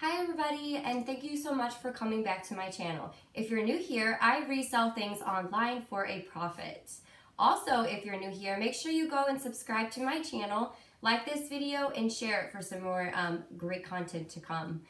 Hi everybody and thank you so much for coming back to my channel. If you're new here, I resell things online for a profit. Also, if you're new here, make sure you go and subscribe to my channel, like this video, and share it for some more um, great content to come.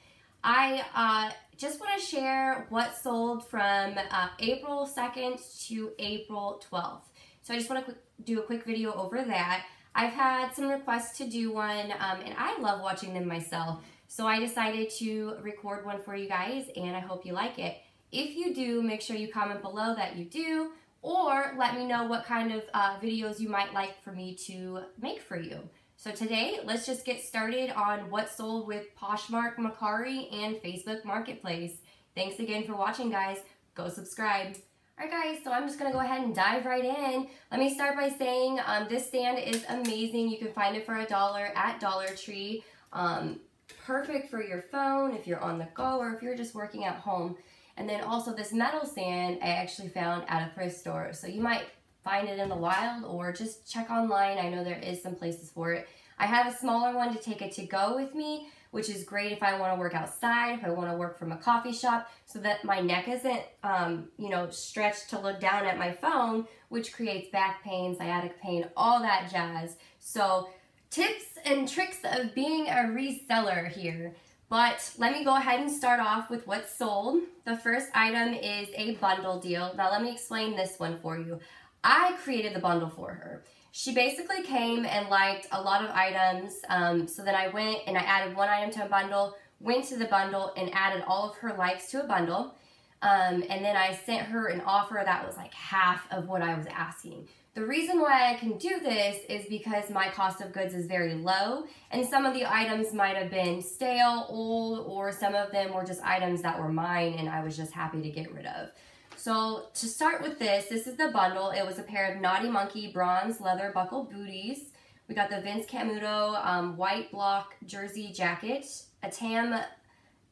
I uh, just want to share what sold from uh, April 2nd to April 12th. So I just want to do a quick video over that. I've had some requests to do one, um, and I love watching them myself. So I decided to record one for you guys and I hope you like it. If you do, make sure you comment below that you do or let me know what kind of uh, videos you might like for me to make for you. So today, let's just get started on what sold with Poshmark, Mercari, and Facebook Marketplace. Thanks again for watching, guys. Go subscribe. Alright guys, so I'm just going to go ahead and dive right in. Let me start by saying um, this stand is amazing. You can find it for a dollar at Dollar Tree. Um, perfect for your phone if you're on the go or if you're just working at home. And then also this metal stand I actually found at a thrift store. So you might find it in the wild or just check online. I know there is some places for it. I have a smaller one to take it to go with me, which is great if I want to work outside, if I want to work from a coffee shop, so that my neck isn't, um, you know, stretched to look down at my phone, which creates back pain, sciatic pain, all that jazz. So tips and tricks of being a reseller here. But let me go ahead and start off with what's sold. The first item is a bundle deal. Now let me explain this one for you. I created the bundle for her. She basically came and liked a lot of items. Um, so then I went and I added one item to a bundle, went to the bundle and added all of her likes to a bundle. Um, and then I sent her an offer that was like half of what I was asking. The reason why I can do this is because my cost of goods is very low and some of the items might have been stale, old, or some of them were just items that were mine and I was just happy to get rid of. So to start with this, this is the bundle. It was a pair of Naughty Monkey bronze leather buckle booties. We got the Vince Camuto um, white block jersey jacket, a tam,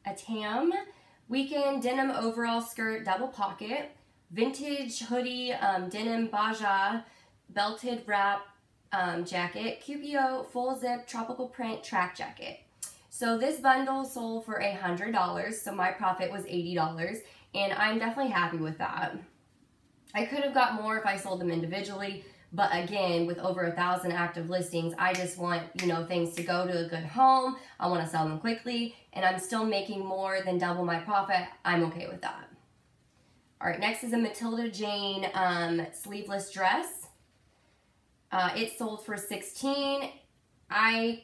a tam, weekend denim overall skirt double pocket, vintage hoodie um, denim baja belted wrap um, jacket, QPO full zip tropical print track jacket. So this bundle sold for a $100, so my profit was $80, and I'm definitely happy with that. I could have got more if I sold them individually, but again, with over a thousand active listings, I just want, you know, things to go to a good home. I want to sell them quickly, and I'm still making more than double my profit. I'm okay with that. All right, next is a Matilda Jane um, sleeveless dress. Uh, it sold for 16 I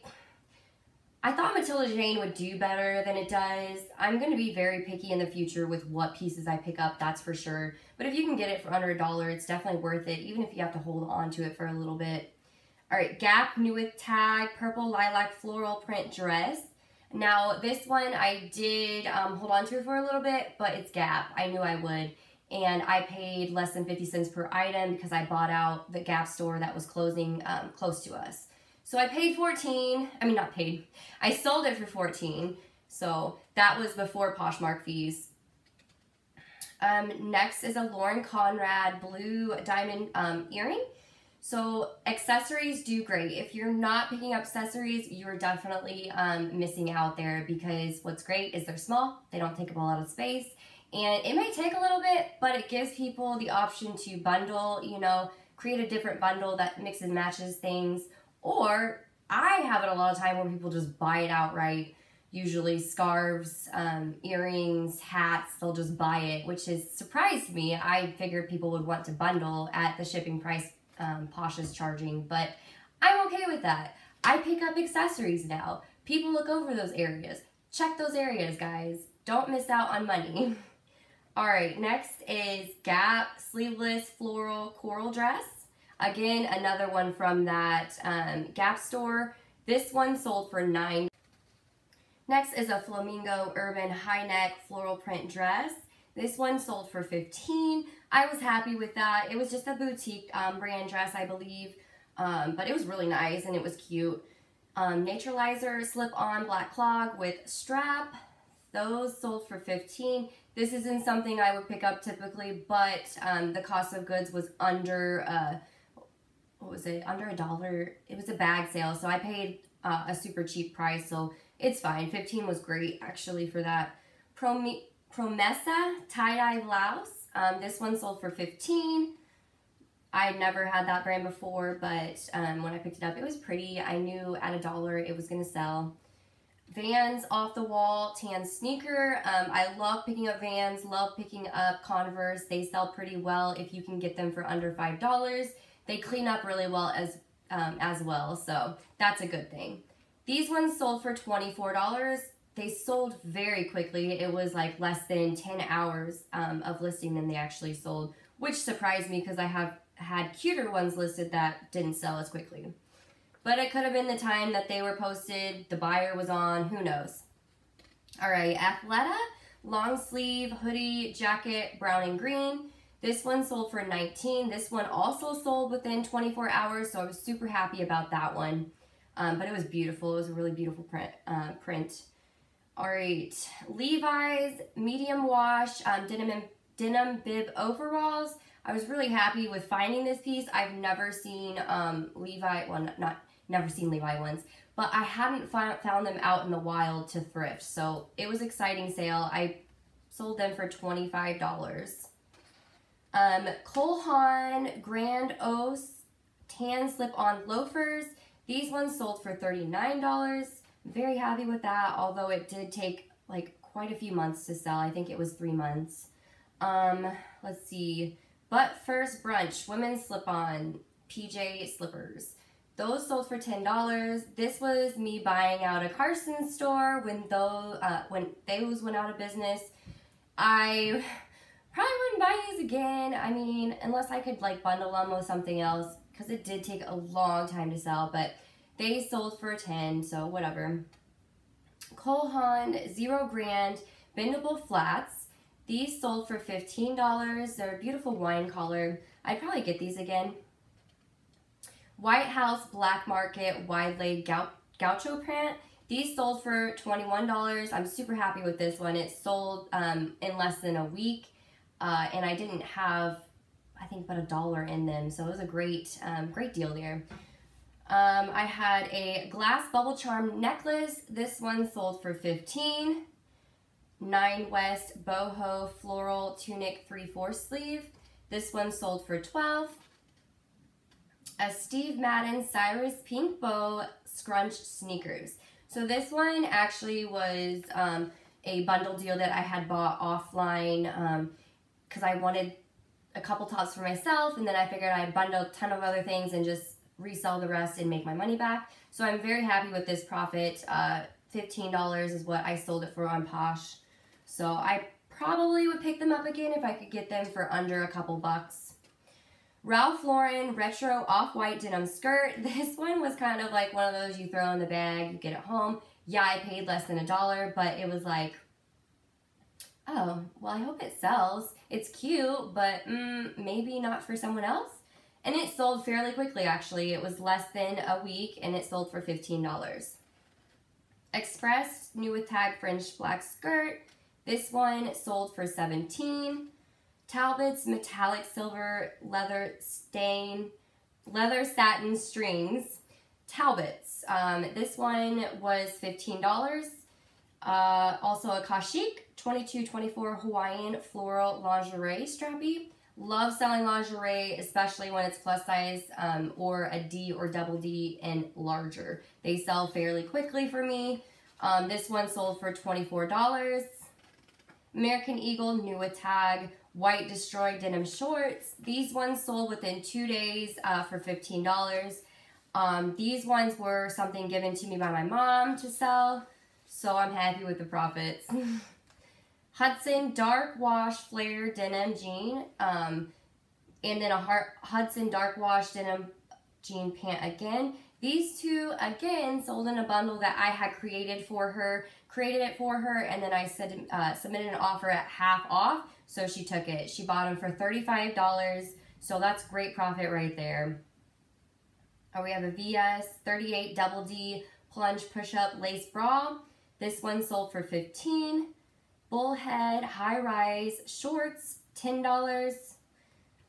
I thought Matilda Jane would do better than it does. I'm to be very picky in the future with what pieces I pick up, that's for sure. But if you can get it for under a dollar, it's definitely worth it, even if you have to hold on to it for a little bit. All right, Gap New with Tag Purple Lilac Floral Print Dress. Now, this one I did um, hold on to for a little bit, but it's Gap. I knew I would and I paid less than 50 cents per item because I bought out the Gap store that was closing um, close to us. So I paid 14, I mean not paid, I sold it for 14, so that was before Poshmark fees. Um, next is a Lauren Conrad blue diamond um, earring. So accessories do great. If you're not picking up accessories, you're definitely um, missing out there because what's great is they're small, they don't take up a lot of space, and it may take a little bit, but it gives people the option to bundle, you know, create a different bundle that mixes and matches things. Or I have it a lot of time where people just buy it outright. Usually scarves, um, earrings, hats, they'll just buy it, which has surprised me. I figured people would want to bundle at the shipping price um, Posh is charging, but I'm okay with that. I pick up accessories now. People look over those areas. Check those areas, guys. Don't miss out on money. All right, next is Gap Sleeveless Floral Coral Dress. Again, another one from that um, Gap store. This one sold for nine. Next is a Flamingo Urban High Neck Floral Print Dress. This one sold for 15. I was happy with that. It was just a boutique um, brand dress, I believe. Um, but it was really nice and it was cute. Um, Naturalizer slip-on black clog with strap. Those sold for 15. This isn't something I would pick up typically, but um, the cost of goods was under, uh, what was it, under a dollar. It was a bag sale, so I paid uh, a super cheap price, so it's fine. 15 was great actually for that. Prom Promessa tie-dye blouse. Um, this one sold for 15. I never had that brand before, but um, when I picked it up, it was pretty. I knew at a dollar it was going to sell. Vans off the wall tan sneaker. Um, I love picking up Vans, love picking up Converse. They sell pretty well if you can get them for under $5. They clean up really well as, um, as well, so that's a good thing. These ones sold for $24. They sold very quickly. It was like less than 10 hours um, of listing them they actually sold, which surprised me because I have had cuter ones listed that didn't sell as quickly. But it could have been the time that they were posted, the buyer was on, who knows. All right, Athleta, long sleeve, hoodie, jacket, brown and green. This one sold for 19. This one also sold within 24 hours, so I was super happy about that one. Um, but it was beautiful. It was a really beautiful print. Uh, print. All right, Levi's medium wash um, denim denim bib overalls. I was really happy with finding this piece. I've never seen um, Levi, well, not never seen Levi ones, but I hadn't found found them out in the wild to thrift. So it was exciting sale. I sold them for $25. Um, Cole Haan Grand Os tan slip-on loafers. These ones sold for $39. Very happy with that, although it did take like quite a few months to sell. I think it was three months. Um, let's see. But First Brunch, women's slip-on PJ slippers. Those sold for $10. This was me buying out a Carson store when those, uh, when those went out of business. I probably wouldn't buy these again. I mean, unless I could like bundle them with something else because it did take a long time to sell, but they sold for 10, so whatever. Cole Haan Zero Grand Bendable Flats. These sold for $15. They're a beautiful wine color. I'd probably get these again. White House Black Market Wide Leg Gaucho Print. These sold for $21. I'm super happy with this one. It sold um, in less than a week, uh, and I didn't have, I think, but a dollar in them, so it was a great, um, great deal there. Um, I had a glass bubble charm necklace. This one sold for 15 Nine West boho floral tunic 3 4 sleeve. This one sold for 12 a Steve Madden Cyrus Pink Bow Scrunched Sneakers. So this one actually was um, a bundle deal that I had bought offline because um, I wanted a couple tops for myself and then I figured I'd bundle a ton of other things and just resell the rest and make my money back. So I'm very happy with this profit. Uh, $15 is what I sold it for on Posh. So I probably would pick them up again if I could get them for under a couple bucks. Ralph Lauren Retro Off-White Denim Skirt. This one was kind of like one of those you throw in the bag, you get it home. Yeah, I paid less than a dollar, but it was like, oh, well, I hope it sells. It's cute, but mm, maybe not for someone else. And it sold fairly quickly, actually. It was less than a week, and it sold for $15. Express New with Tag fringed Black Skirt. This one sold for 17 Talbot's metallic silver leather stain, leather satin strings. Talbot's. Um, this one was $15. Uh, also a Kashik 2224 Hawaiian floral lingerie strappy. Love selling lingerie, especially when it's plus size um, or a D or double D and larger. They sell fairly quickly for me. Um, this one sold for $24. American Eagle, new with tag, white destroyed denim shorts. These ones sold within two days uh, for $15. Um, these ones were something given to me by my mom to sell, so I'm happy with the profits. Hudson Dark Wash Flare Denim Jean, um, and then a heart, Hudson Dark Wash Denim Jean Pant again. These two, again, sold in a bundle that I had created for her, created it for her, and then I said, uh, submitted an offer at half off, so she took it. She bought them for $35, so that's great profit right there. Oh, we have a VS 38 Double D Plunge Push-Up Lace Bra. This one sold for 15 Bullhead High Rise Shorts, $10.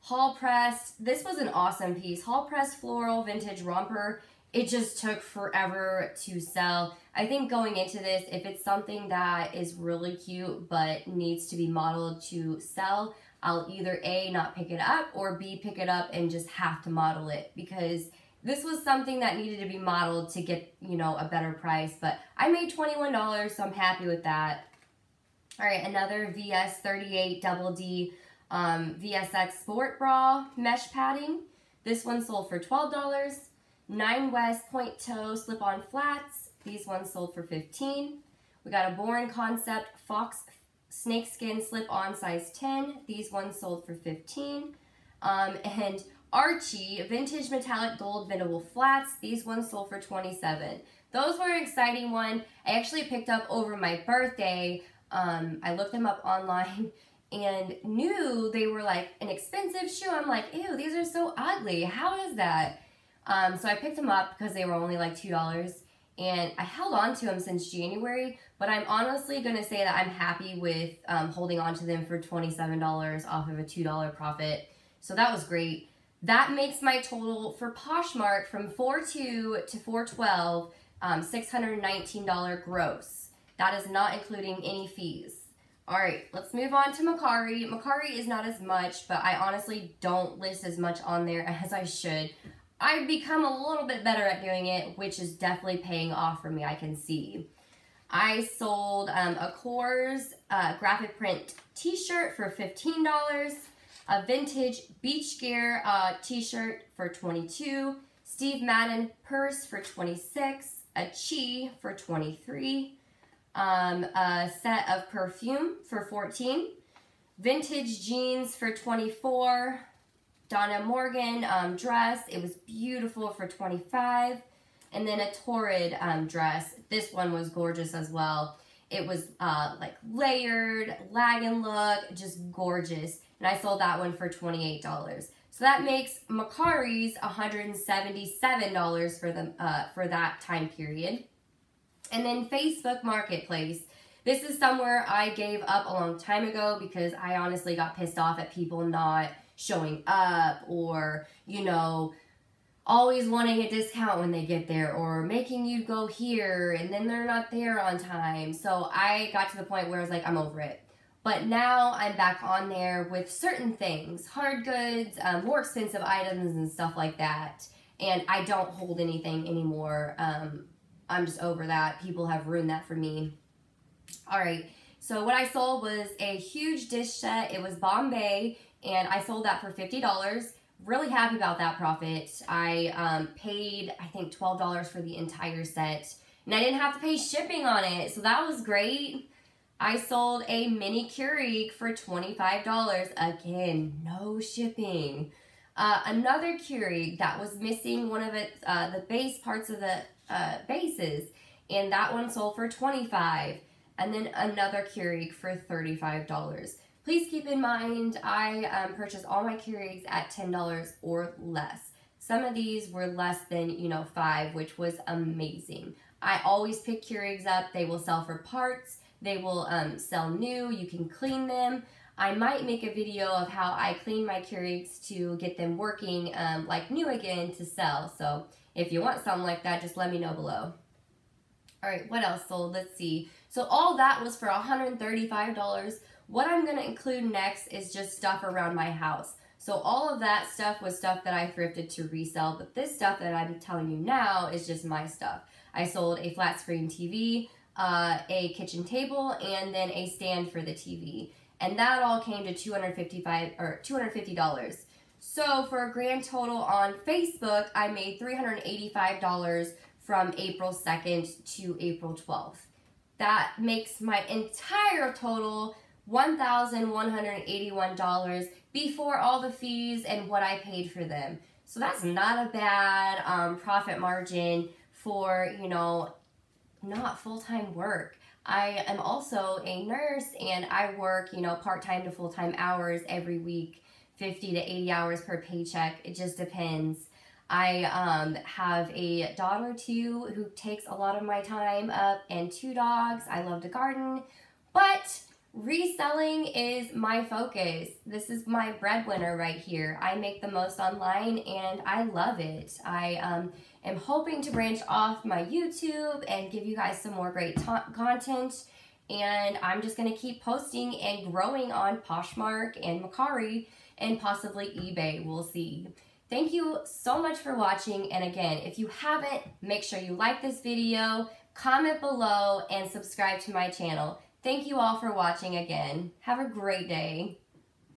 Hall Pressed. This was an awesome piece. Hall Pressed Floral Vintage Romper it just took forever to sell. I think going into this, if it's something that is really cute but needs to be modeled to sell, I'll either A, not pick it up, or B, pick it up and just have to model it because this was something that needed to be modeled to get, you know, a better price. But I made $21, so I'm happy with that. All right, another VS38 Double D um, VSX Sport Bra mesh padding. This one sold for $12. Nine West Point Toe slip-on flats. These ones sold for 15 We got a Born Concept Fox snakeskin slip-on size 10. These ones sold for 15 um, And Archie Vintage Metallic Gold Bendable Flats. These ones sold for 27 Those were an exciting one. I actually picked up over my birthday. Um, I looked them up online and knew they were like an expensive shoe. I'm like, ew, these are so ugly. How is that? Um, so I picked them up because they were only like $2 and I held on to them since January, but I'm honestly going to say that I'm happy with um, holding on to them for $27 off of a $2 profit. So that was great. That makes my total for Poshmark from 4.2 to 4.12, um, $619 gross. That is not including any fees. All right, let's move on to Mercari. Mercari is not as much, but I honestly don't list as much on there as I should. I've become a little bit better at doing it, which is definitely paying off for me, I can see. I sold um, a Kors uh, graphic print t-shirt for $15, a vintage beach gear uh, t-shirt for 22 Steve Madden purse for 26 a Chi for 23 um, a set of perfume for 14 vintage jeans for 24 Donna Morgan um, dress. It was beautiful for 25 And then a Torrid um, dress. This one was gorgeous as well. It was uh, like layered, lagging look, just gorgeous. And I sold that one for $28. So that makes Mercari's $177 for, the, uh, for that time period. And then Facebook Marketplace. This is somewhere I gave up a long time ago because I honestly got pissed off at people not showing up or, you know, always wanting a discount when they get there or making you go here and then they're not there on time. So I got to the point where I was like, I'm over it. But now I'm back on there with certain things, hard goods, um, more expensive items and stuff like that. And I don't hold anything anymore. Um, I'm just over that. People have ruined that for me. All right. So what I sold was a huge dish set. It was Bombay and I sold that for $50. Really happy about that profit. I um, paid, I think, $12 for the entire set. And I didn't have to pay shipping on it, so that was great. I sold a mini Keurig for $25. Again, no shipping. Uh, another Keurig that was missing one of its, uh, the base parts of the uh, bases. And that one sold for 25 And then another Keurig for $35. Please keep in mind, I um, purchased all my Keurigs at $10 or less. Some of these were less than, you know, five, which was amazing. I always pick Keurigs up. They will sell for parts. They will um, sell new. You can clean them. I might make a video of how I clean my Keurigs to get them working um, like new again to sell. So if you want something like that, just let me know below. All right, what else sold? Let's see. So all that was for $135 what I'm to include next is just stuff around my house. So all of that stuff was stuff that I thrifted to resell, but this stuff that I'm telling you now is just my stuff. I sold a flat screen TV, uh, a kitchen table, and then a stand for the TV. And that all came to 255 or $250. So for a grand total on Facebook, I made $385 from April 2nd to April 12th. That makes my entire total $1,181 before all the fees and what I paid for them. So that's not a bad um, profit margin for, you know, not full-time work. I am also a nurse and I work, you know, part-time to full-time hours every week, 50 to 80 hours per paycheck. It just depends. I um, have a daughter too who takes a lot of my time up and two dogs. I love to garden, but Reselling is my focus. This is my breadwinner right here. I make the most online and I love it. I um, am hoping to branch off my YouTube and give you guys some more great content. And I'm just going to keep posting and growing on Poshmark and Mercari and possibly eBay. We'll see. Thank you so much for watching. And again, if you haven't, make sure you like this video, comment below, and subscribe to my channel. Thank you all for watching again. Have a great day.